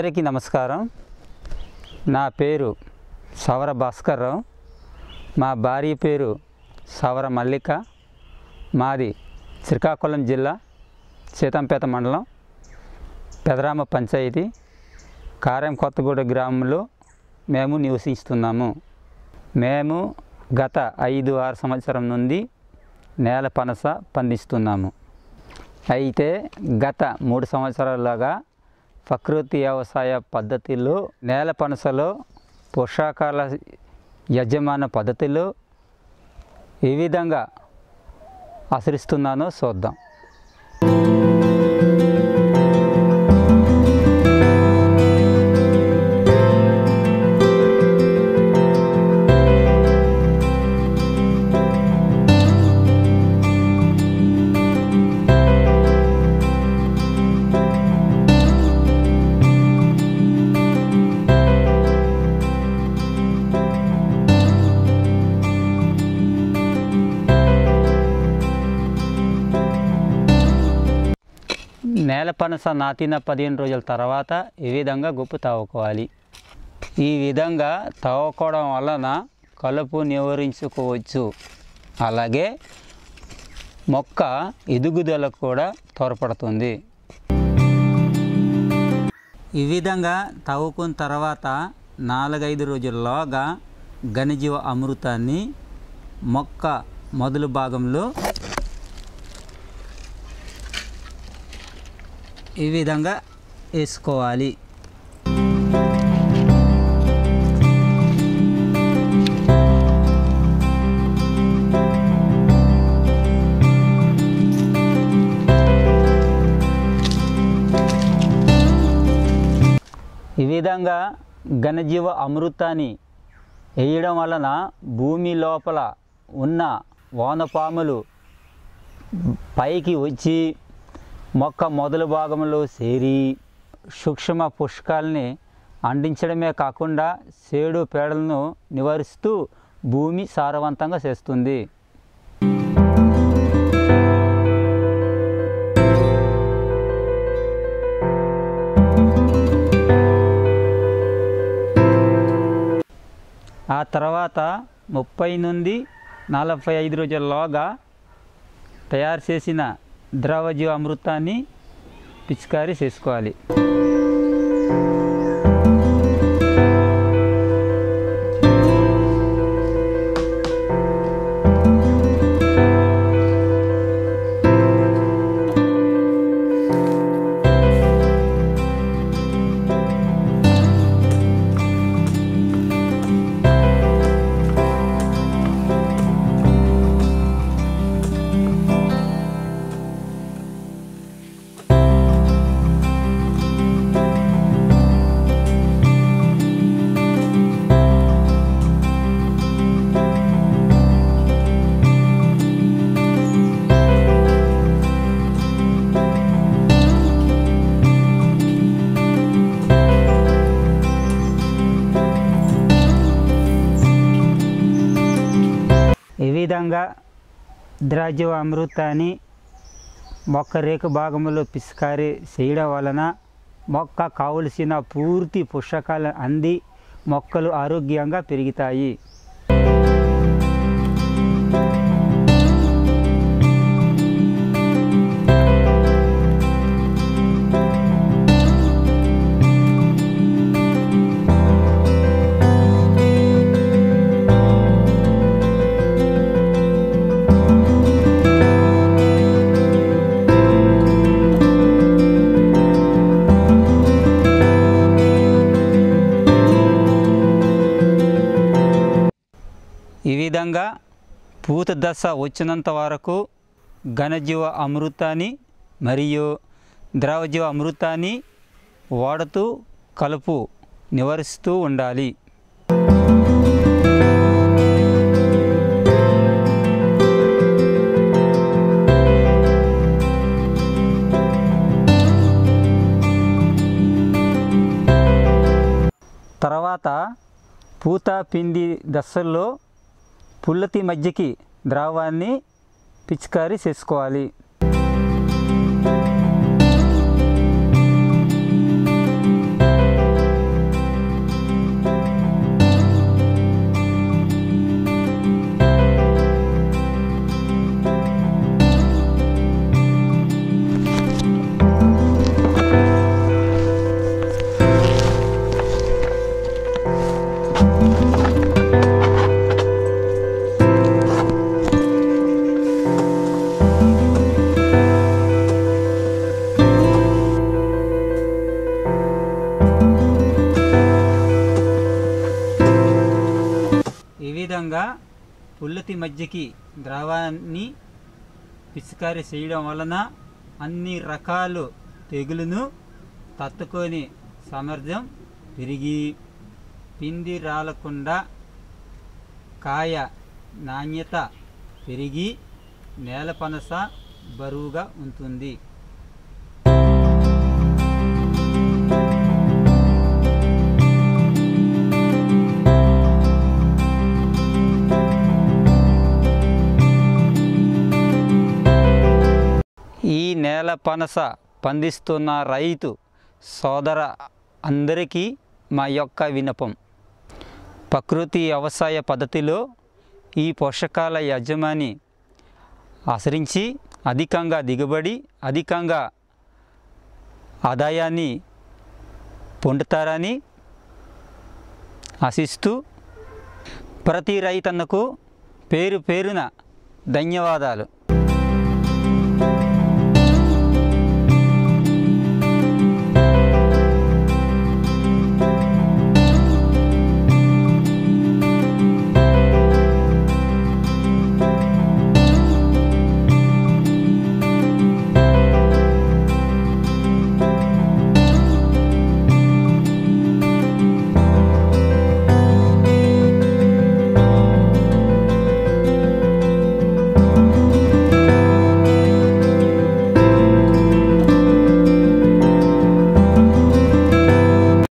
అందరికీ నమస్కారం. నా పేరు సవర భాస్కర్రావు మా భార్య పేరు సవర మల్లిక. మాది శ్రీకాకుళం జిల్లా సీతంపేట మండలం పెదరామ పంచాయతీ కారం కొత్తగూడ గ్రామంలో మేము నివసిస్తున్నాము. మేము గత ఐదు ఆరు సంవత్సరం నుండి నేల పనస పండిస్తున్నాము. అయితే గత మూడు సంవత్సరాలుగా ప్రకృతి వ్యవసాయ పద్ధతిలో నేల పనసలో పోషకాల యజమాన పద్ధతిలో ఏ విధంగా ఆశ్రిస్తున్నానో చూద్దాం. నేల పనస నాటిన పదిహేను రోజుల తర్వాత ఈ విధంగా గుప్పు తవ్వుకోవాలి. ఈ విధంగా తవ్వుకోవడం వలన కలుపు నివారించుకోవచ్చు. అలాగే మొక్క ఎదుగుదలకు కూడా తోడ్పడుతుంది. ఈ విధంగా తవ్వుకున్న తర్వాత నాలుగైదు రోజుల్లోగా ఘనజీవ అమృతాన్ని మొక్క మొదలు భాగంలో ఈ విధంగా వేసుకోవాలి. ఈ విధంగా ఘనజీవ అమృతాన్ని వేయడం వలన భూమి లోపల ఉన్న వానపాములు పైకి వచ్చి మొక్క మొదలు భాగంలో చేరి సూక్ష్మ పుష్కాల్ని అందించడమే కాకుండా సేడు పేడలను నివారిస్తూ భూమి సారవంతంగా చేస్తుంది. ఆ తర్వాత ముప్పై నుండి నలభై ఐదు రోజుల్లోగా తయారు చేసిన ద్రవజీవ అమృతాన్ని పిచికారీ చేసుకోవాలి. విధంగా ద్రాజీవ అమృతాన్ని మొక్క రేకు భాగంలో పిచికారీ చేయడం వలన మొక్క కావలసిన పూర్తి పోషకాలు అంది మొక్కలు ఆరోగ్యంగా పెరుగుతాయి. విధంగా పూత దశ వచ్చినంత వరకు ఘనజీవ అమృతాన్ని మరియు ద్రవజీవ అమృతాన్ని వాడుతూ కలుపు నివారిస్తూ ఉండాలి. తర్వాత పూత పిండి దశల్లో పుల్లతి మధ్యకి ద్రావాన్ని పిచికారీ చేసుకోవాలి. పుల్లతి మధ్యకి ద్రావాన్ని పిచికారి చేయడం వలన అన్ని రకాలు తెగులును తట్టుకొని సామర్థ్యం పెరిగి పిండి రాలకుండా కాయ నాణ్యత పెరిగి నేల పనస బరువుగా ఉంటుంది. పనస పండిస్తున్న రైతు సోదర అందరికీ మా యొక్క వినపం ప్రకృతి వ్యవసాయ పద్ధతిలో ఈ పోషకాల యజమాని ఆసరించి అధికంగా దిగుబడి అధికంగా ఆదాయాన్ని పొందుతారని ఆశిస్తూ ప్రతి రైతన్నకు పేరు పేరున ధన్యవాదాలు.